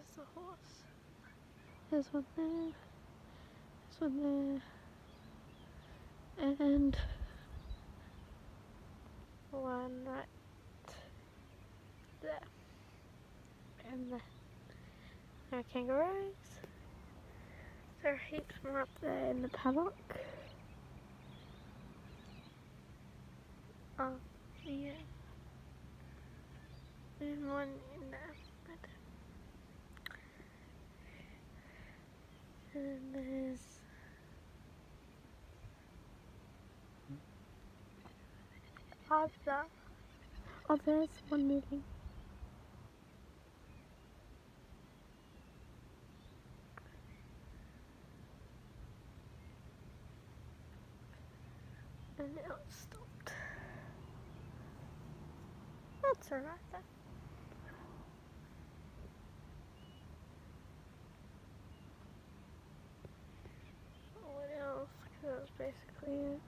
there's the horse. There's one there. There's one there. And one right there. And there. There are kangaroos. There are heaps more up there in the paddock. Oh, yeah. There's one in there. And there's other. Oh, there's one moving. And now it stopped. That's alright then. It.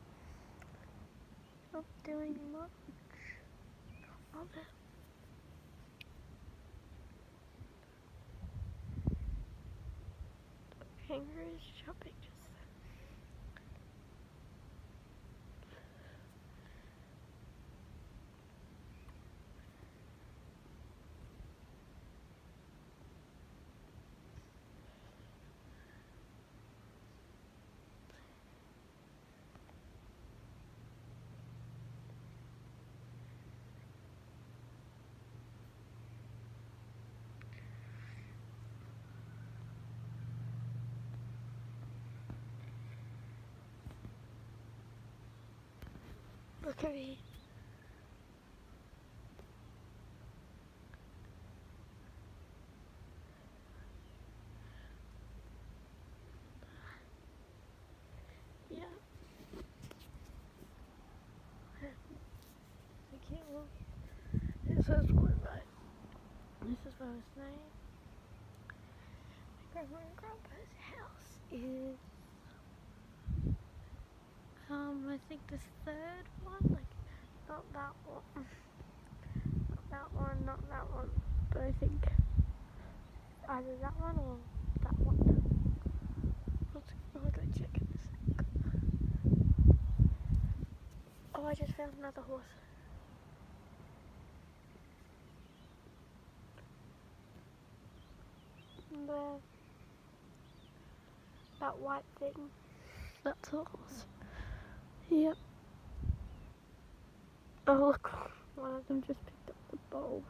Not doing much. There. Kangaroos jumping just there. Look at me. Yeah. I. This my this is what I was. My grandma and grandpa's house is um, I think the third one, like, not that one, not that one, not that one, but I think either that one or that one. Let's, I'll go check in a sec. Oh, I just found another horse. There. That white thing. That's a horse. Yep. Oh look, one of them just picked up the bulb.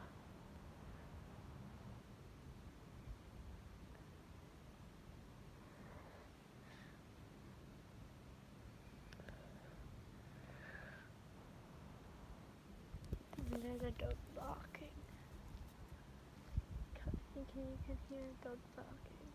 There's a dog barking. Can you can hear a dog barking.